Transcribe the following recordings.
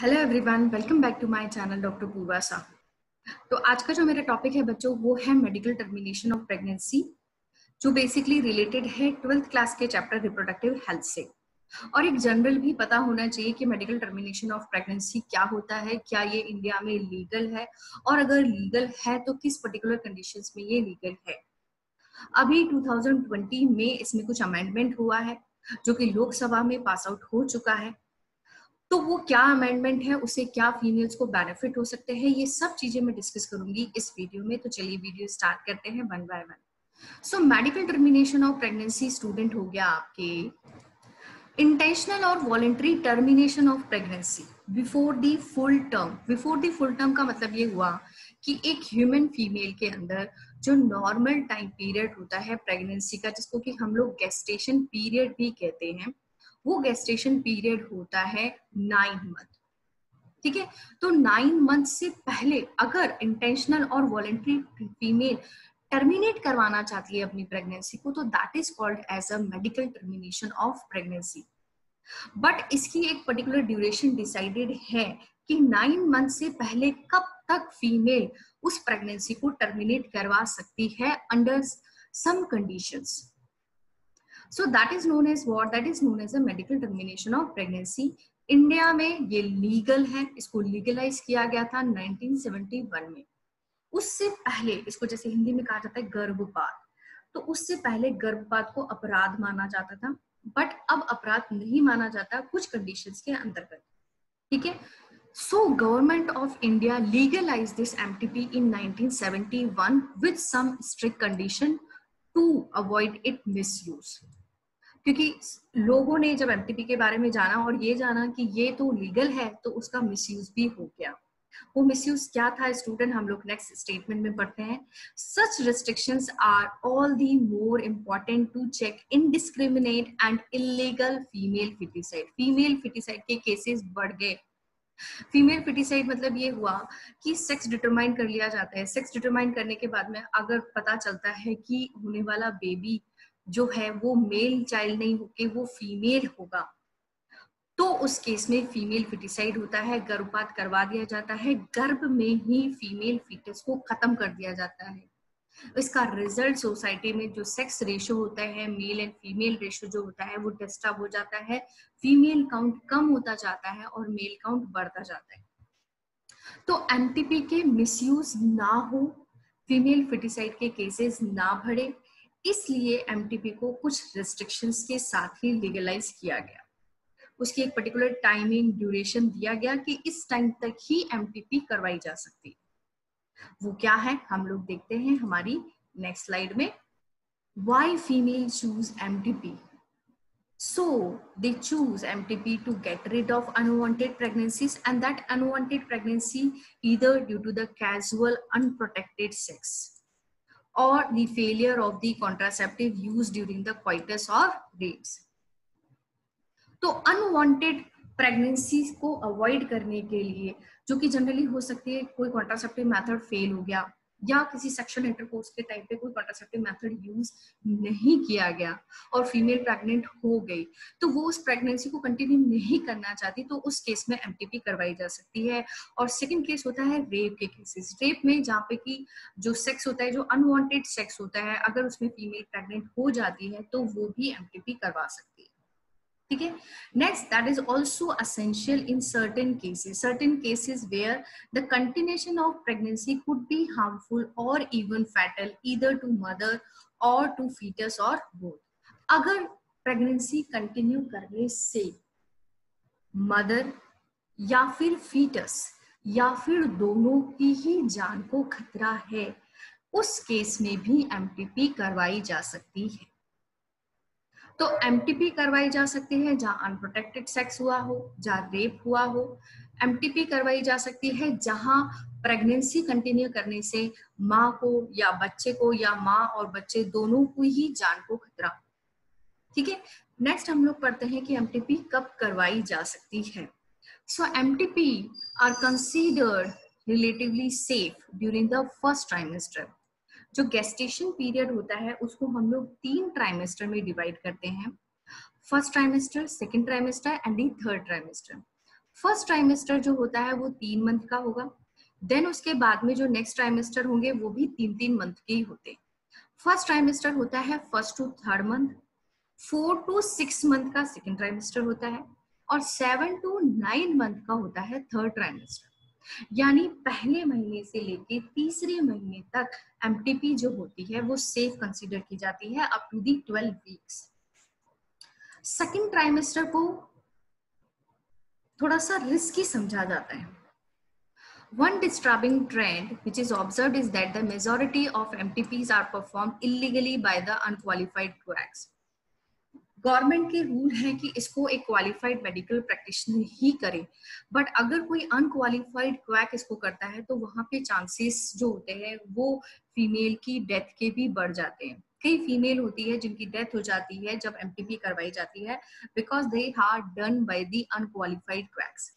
Hello everyone welcome back to my channel doctor Purva Shah तो आज का जो मेरा टॉपिक है बच्चों, वो है मेडिकल टर्मिनेशन ऑफ़ प्रेगनेंसी जो बेसिकली रिलेटेड है ट्वेल्थ क्लास के चैप्टर रिप्रोडक्टिव हेल्थ से। और एक जनरल भी पता होना चाहिए कि मेडिकल टर्मिनेशन ऑफ़ प्रेगनेंसी क्या होता है, क्या ये इंडिया में लीगल है, और अगर लीगल है तो किस पर्टिकुलर कंडीशन में ये लीगल है। अभी 2020 में इसमें कुछ अमेंडमेंट हुआ है, जो कि लोकसभा में पास आउट हो चुका है। तो वो क्या अमेंडमेंट है उससे क्या फीमेल्स को बेनिफिट हो सकते हैं, ये सब चीज़ें मैं डिस्कस करूँगी इस वीडियो में। तो चलिए वीडियो स्टार्ट करते हैं one by one so medical termination of pregnancy student हो गया आपके। इंटेंशनल और voluntary termination of pregnancy before the full term before the full term का मतलब ये हुआ कि एक ह्यूमन फीमेल के अंदर जो नॉर्मल टाइम पीरियड होता है प्रेगनेंसी का, जिसको कि हम लोग गेस्टेशन पीरियड भी कहते हैं वो गेस्टेशन पीरियड होता है नाइन मंथ ठीक है? तो नाइन मंथ से पहले अगर इंटेंशनल और वॉलेंट्री फीमेल टर्मिनेट करवाना चाहती है अपनी प्रेगनेंसी को तो that is called as a medical termination of pregnancy but इसकी एक पर्टिकुलर ड्यूरेशन डिसाइडेड है कि नाइन मंथ से पहले कब तक फीमेल उस प्रेगनेंसी को टर्मिनेट करवा सकती है under some conditions so that is known as what that is known as a medical termination of pregnancy India में ये लीगल है, इसको लीगलाइज किया गया था 1971 में। उससे पहले, इसको जैसे हिंदी में कहा जाता है गर्भपात। तो उससे पहले गर्भपात को अपराध माना जाता था बट अब अपराध नहीं माना जाता कुछ कंडीशंस के अंतर्गत। ठीक है? So government of India legalise this M MTP in 1971 with some strict condition to avoid it misuse क्योंकि लोगों ने जब एमटीपी के बारे में जाना और ये जाना कि ये तो लीगल है तो उसका मिसयूज भी हो गया। वो मिसयूज क्या था? स्टूडेंट हम लोग नेक्स्ट स्टेटमेंट में पढ़ते हैं। Such restrictions are all the more important to check indiscriminate and illegal female foeticide female foeticide के केसेस बढ़ गए। फीमेल फिटिसाइड मतलब ये हुआ कि सेक्स डिटरमाइन कर लिया जाता है। सेक्स डिटरमाइन करने के बाद में अगर पता चलता है कि होने वाला बेबी जो है वो मेल चाइल्ड नहीं होके वो फीमेल होगा। तो उस केस में फीमेल फिटिसाइड होता है, गर्भपात करवा दिया जाता है, गर्भ में ही फीमेल फीटस को खत्म कर दिया जाता है। इसका रिज़ल्ट सोसाइटी में जो सेक्स रेशो होता है मेल एंड फीमेल रेशो जो होता है, वो डिस्टर्ब हो जाता है। फीमेल काउंट कम होता जाता है और मेल काउंट बढ़ता जाता है। तो एमटीपी के मिसयूज ना हो फीमेल फिटिसाइड के केसेस ना बढ़े इसलिए एमटीपी को कुछ रिस्ट्रिक्शंस के साथ ही लीगलाइज किया गया। उसकी एक पर्टिकुलर टाइमिंग ड्यूरेशन दिया गया कि इस टाइम तक ही एमटीपी करवाई जा सकती। है वो क्या है? हम लोग देखते हैं हमारी नेक्स्ट स्लाइड में। Why female choose MTP so, they choose mtp to get rid of unwanted pregnancies and that unwanted pregnancy either due to the casual, unprotected sex. Or the failure of the contraceptive used during the coitus or rapes तो unwanted pregnancy को avoid करने के लिए जो कि generally हो सकती है कोई कॉन्ट्रासेप्टिव मेथड फेल हो गया या किसी सेक्शुअल इंटरकोर्स के टाइम पे कोई कॉन्ट्रासेप्टिव मेथड यूज़ नहीं किया गया और फीमेल प्रेग्नेंट हो गई तो वो उस प्रेगनेंसी को कंटिन्यू नहीं करना चाहती तो उस केस में एमटीपी करवाई जा सकती है। और सेकंड केस होता है रेप के केसेस रेप में जहाँ पे की जो सेक्स होता है, जो अनवांटेड सेक्स होता है, अगर उसमें फीमेल प्रेग्नेंट हो जाती है तो वो भी एमटीपी करवा सकती है। ठीक है? Next that is also essential in certain cases certain cases where the continuation of pregnancy could be harmful और even fatal either to mother और टू फीटस और बोथ अगर प्रेगनेंसी कंटिन्यू करने से मदर या फिर फीटस या फिर दोनों की ही जान को खतरा है, उस केस में भी एमटीपी करवाई जा सकती है। तो एमटीपी करवाई जा सकती है, जहाँ अनप्रोटेक्टेड सेक्स हुआ हो, जहाँ रेप हुआ हो एमटीपी करवाई जा सकती है, जहाँ प्रेगनेंसी कंटिन्यू करने से माँ को या बच्चे को या माँ और बच्चे दोनों को ही जान को खतरा ठीक है? नेक्स्ट हम लोग पढ़ते हैं कि एमटीपी कब करवाई जा सकती है। So MTP are considered relatively safe during the first trimester जो गेस्टेशन पीरियड होता है, उसको हम लोग तीन ट्राइमेस्टर में डिवाइड करते हैं। First trimester second trimester and third trimester first trimester जो होता है, वो तीन मंथ का होगा। देन उसके बाद में जो नेक्स्ट ट्राइमेस्टर होंगे, वो भी तीन तीन मंथ के ही होते। हैं फ़र्स्ट ट्राइमेस्टर होता है first to third month four to six month का सेकेंड ट्राइमेस्टर होता है और सेवन टू नाइन मंथ का होता है थर्ड ट्राइमेस्टर यानी पहले महीने से लेके तीसरे महीने तक एमटीपी जो होती है वो सेफ़ कंसीडर की जाती है up to the twelve weeks second trimester को थोड़ा सा रिस्की समझा जाता है One disturbing trend which is observed is that the majority of MTPs are performed illegally by the unqualified coax. Government के रूल है कि इसको एक क्वालिफाइड मेडिकल प्रैक्टिशनर ही करे। बट अगर कोई अनक्वालिफाइड क्वैक इसको करता है तो वहाँ पे चांसेस जो होते हैं, वो फीमेल की डेथ के भी बढ़ जाते हैं। कई फीमेल होती है जिनकी डेथ हो जाती है, जब एमटीपी करवाई जाती है because they are done by the unqualified quacks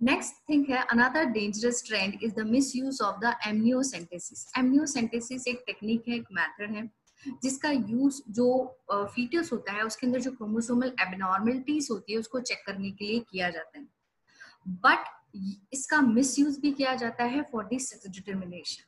next thing है another dangerous trend is the misuse of the amniocentesis amniocentesis एक टेक्निक है, एक मेथड है। जिसका यूज़ जो फीटस होता है, उसके अंदर जो क्रोमोसोमल एबनॉर्मलिटीज होती है, उसको चेक करने के लिए किया जाता है। बट इसका मिस यूज़ भी किया जाता है for the sex determination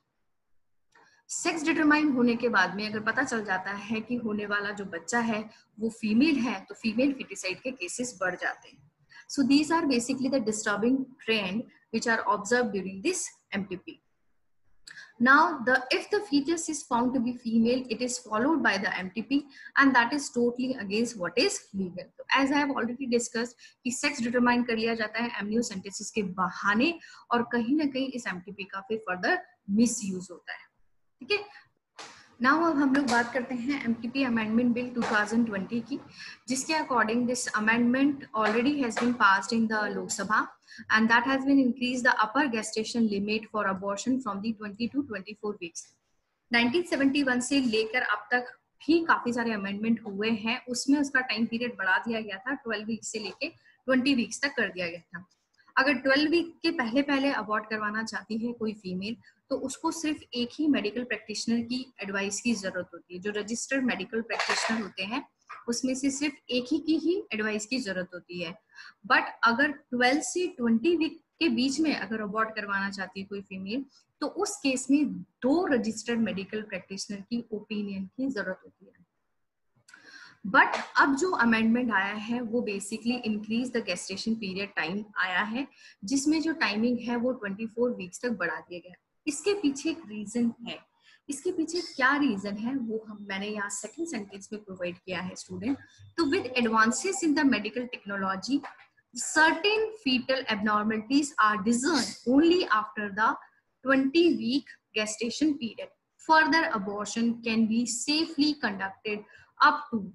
sex determine होने के बाद में अगर पता चल जाता है कि होने वाला जो बच्चा है, वो फीमेल है तो फीमेल फिटिसाइड के केसेस बढ़ जाते हैं। So these are basically the disturbing trend which are observe during this MTP Now, the if the fetus is found to be female, it is followed by the MTP, and that is totally against what is legal. So, as I have already discussed, कि sex determine कर लिया जाता है amniocentesis के बहाने और कहीं ना कहीं इस MTP का फिर further misuse होता है ठीक है नाउ अब हम लोग बात करते हैं एमटीपी अमेंडमेंट बिल 2020 की, जिसके according this amendment already has been passed in the Lok Sabha and that has been increase the upper gestation limit for abortion from the 20 to 24 weeks 1971 से लेकर अब तक भी काफ़ी सारे अमेंडमेंट हुए हैं। उसमें उसका टाइम पीरियड बढ़ा दिया गया था 12 वीक्स से लेके 20 वीक्स तक कर दिया गया था। अगर 12 वीक के पहले पहले अबॉर्ट करवाना चाहती है कोई फीमेल तो उसको सिर्फ़ एक ही मेडिकल प्रैक्टिशनर की एडवाइस की ज़रूरत होती है। जो रजिस्टर्ड मेडिकल प्रैक्टिशनर होते हैं, उसमें से सिर्फ़ एक ही की ही एडवाइस की ज़रूरत होती है। बट अगर 12 से 20 वीक के बीच में अगर अबॉर्ट करवाना चाहती है कोई फीमेल तो उस केस में दो रजिस्टर्ड मेडिकल प्रैक्टिशनर की ओपिनियन की ज़रूरत होती है। बट अब जो अमेंडमेंट आया है, वो basically increase the gestation period time आया है, जिसमें जो टाइमिंग है, वो 24 वीक्स तक बढ़ा दिया गया। इसके पीछे एक रीजन है। इसके पीछे क्या रीजन है, वो हम, मैंने यहाँ सेकंड सेंटेंस में प्रोवाइड किया है स्टूडेंट तो with advances in the medical technology certain fetal abnormalities are discerned only after the 20 week gestation period. Further abortion can be safely conducted up to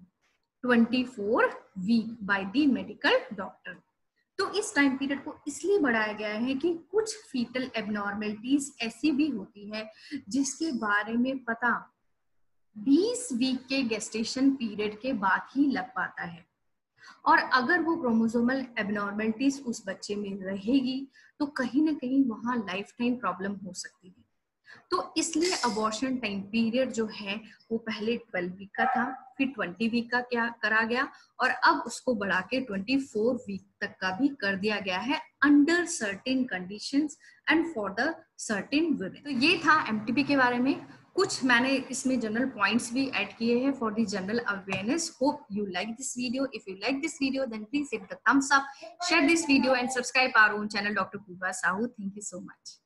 24 week by the medical doctor तो इस time period को इसलिए बढ़ाया गया है कि कुछ fetal abnormalities ऐसी भी होती है जिसके बारे में पता 20 वीक के गेस्टेशन पीरियड के बाद ही लग पाता है। और अगर वो क्रोमोसोमल एबनॉर्मेलिटीज उस बच्चे में रहेगी तो कहीं ना कहीं वहाँ लाइफ टाइम प्रॉब्लम हो सकती है। तो इसलिए अबॉर्शन टाइम पीरियड जो है, वो पहले 12 वीक का था, फिर 20 वीक का क्या करा गया और अब उसको बढ़ा के 24 वीक तक का भी कर दिया गया है under certain conditions and for the certain women तो ये था एमटीपी के बारे में। कुछ मैंने इसमें जनरल पॉइंट्स भी ऐड किए हैं for the general awareness hope you like this video if you like this video then please hit the thumbs up share this video and subscribe our own channel doctor Purva Sahu thank you so much